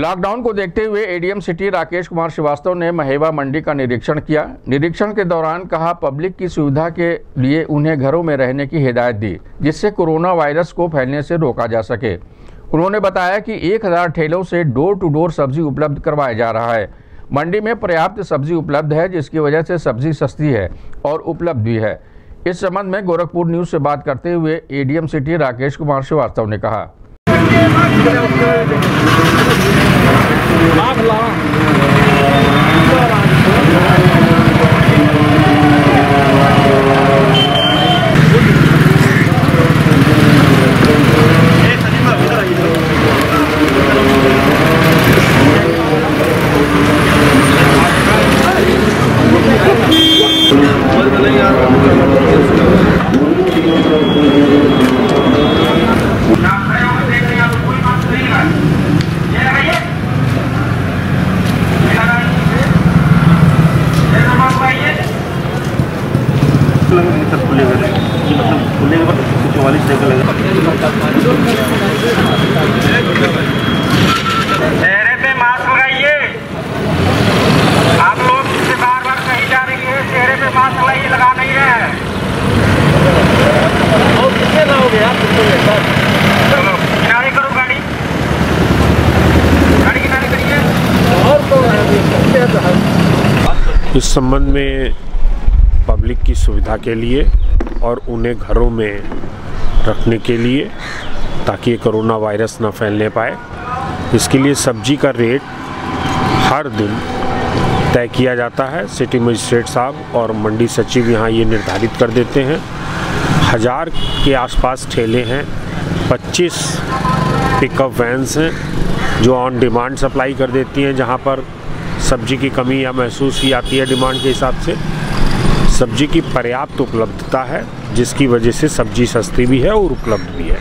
Lockdown को देखते हुए एडीएम सिटी राकेश कुमार श्रीवास्तव ने महेवा मंडी का निरीक्षण किया। निरीक्षण के दौरान कहा, पब्लिक की सुविधा के लिए उन्हें घरों में रहने की हिदायत दी, जिससे कोरोना वायरस को फैलने से रोका जा सके। उन्होंने बताया कि 1000 ठेलों से डोर टू डोर सब्ज़ी उपलब्ध करवाया जा रहा है। मंडी में पर्याप्त सब्ज़ी उपलब्ध है, जिसकी वजह से सब्ज़ी सस्ती है और उपलब्ध भी है। इस संबंध में गोरखपुर न्यूज़ से बात करते हुए एडीएम सिटी राकेश कुमार श्रीवास्तव ने कहा। 麻烦了啊。Thank you. तक खुलेगा ये मतलब खुलेगा मतलब चौवालीस टका लगेगा चेहरे पे मास्क लगाइए। आप लोग जिससे बार बार कहीं जा रही है चेहरे पे मास्क लगाइए लगा नहीं हैं। चलो किनारे करो गाड़ी। गाड़ी किनारे करिए। इस संबंध में पब्लिक की सुविधा के लिए और उन्हें घरों में रखने के लिए ताकि ये कोरोना वायरस न फैलने पाए। इसके लिए सब्ज़ी का रेट हर दिन तय किया जाता है। सिटी मजिस्ट्रेट साहब और मंडी सचिव यहाँ ये निर्धारित कर देते हैं। हज़ार के आसपास ठेले हैं 25 पिकअप वैन्स हैं, जो ऑन डिमांड सप्लाई कर देती हैं जहाँ पर सब्ज़ी की कमी या महसूस की आती है डिमांड के हिसाब से। सब्ज़ी की पर्याप्त उपलब्धता है, जिसकी वजह से सब्ज़ी सस्ती भी है और उपलब्ध भी है।